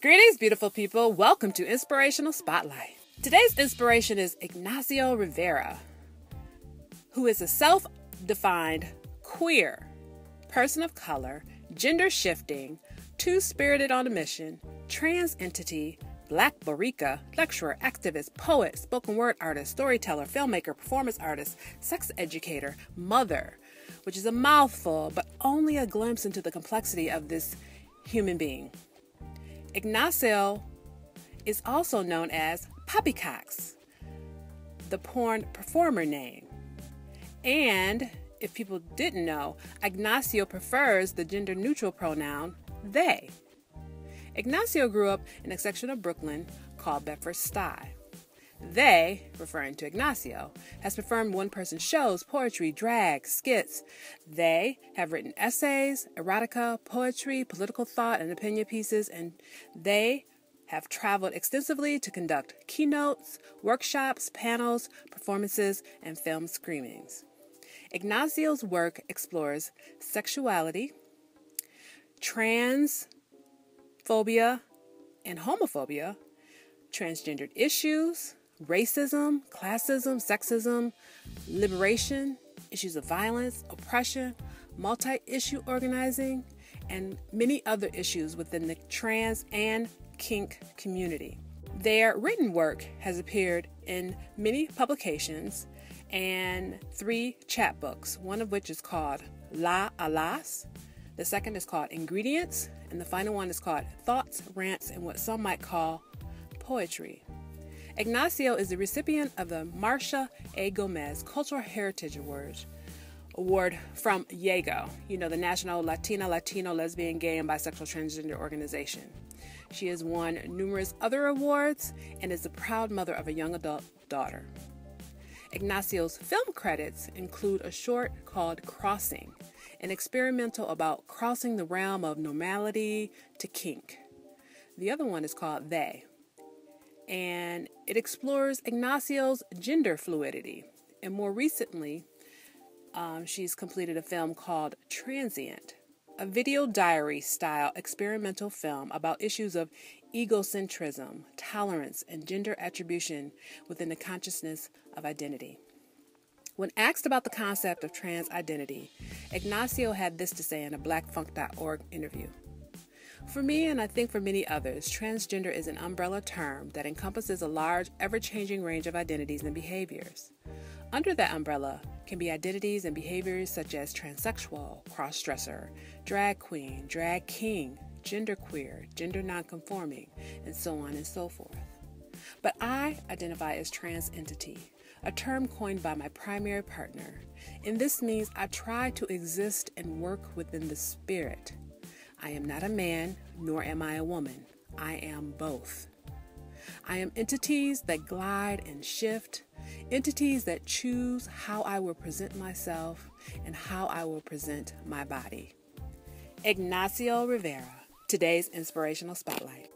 Greetings, beautiful people. Welcome to Inspirational Spotlight. Today's inspiration is Ignacio Rivera, who is a self defined queer person of color, gender shifting, two spirited on a mission, trans entity, Black Boricua, lecturer, activist, poet, spoken word artist, storyteller, filmmaker, performance artist, sex educator, mother, which is a mouthful, but only a glimpse into the complexity of this human being. Ignacio is also known as Papí Coxxx, the porn performer name. And if people didn't know, Ignacio prefers the gender neutral pronoun they. Ignacio grew up in a section of Brooklyn called Bedford-Stuy. They, referring to Ignacio, has performed one person shows, poetry, drag, skits. They have written essays, erotica, poetry, political thought, and opinion pieces, and they have traveled extensively to conduct keynotes, workshops, panels, performances, and film screenings. Ignacio's work explores sexuality, trans phobia and homophobia, transgendered issues, racism, classism, sexism, liberation, issues of violence, oppression, multi issue organizing, and many other issues within the trans and kink community. Their written work has appeared in many publications and three chapbooks, one of which is called La Alas, the second is called Ingredients, and the final one is called Thoughts, Rants, and what some might call Poetry. Ignacio is the recipient of the Marsha A. Gomez Cultural Heritage Award, award from LLEGÓ, you know, the National Latina, Latino, Lesbian, Gay, and Bisexual Transgender Organization. She has won numerous other awards and is the proud mother of a young adult daughter. Ignacio's film credits include a short called Crossing, an experimental about crossing the realm of normality to kink. The other one is called They, and it explores Ignacio's gender fluidity. And more recently, um, she's completed a film called Transient, a video diary style experimental film about issues of egocentrism, tolerance, and gender attribution within the consciousness of identity. When asked about the concept of trans identity, Ignacio had this to say in a blackfunk.org interview. For me, and I think for many others, transgender is an umbrella term that encompasses a large, ever changing range of identities and behaviors. Under that umbrella can be identities and behaviors such as transsexual, cross dresser, drag queen, drag king, genderqueer, gender nonconforming, and so on and so forth. But I identify as trans entity, a term coined by my primary partner. And this means I try to exist and work within the spirit. I am not a man, nor am I a woman. I am both. I am entities that glide and shift, entities that choose how I will present myself and how I will present my body. Ignacio Rivera, today's inspirational spotlight.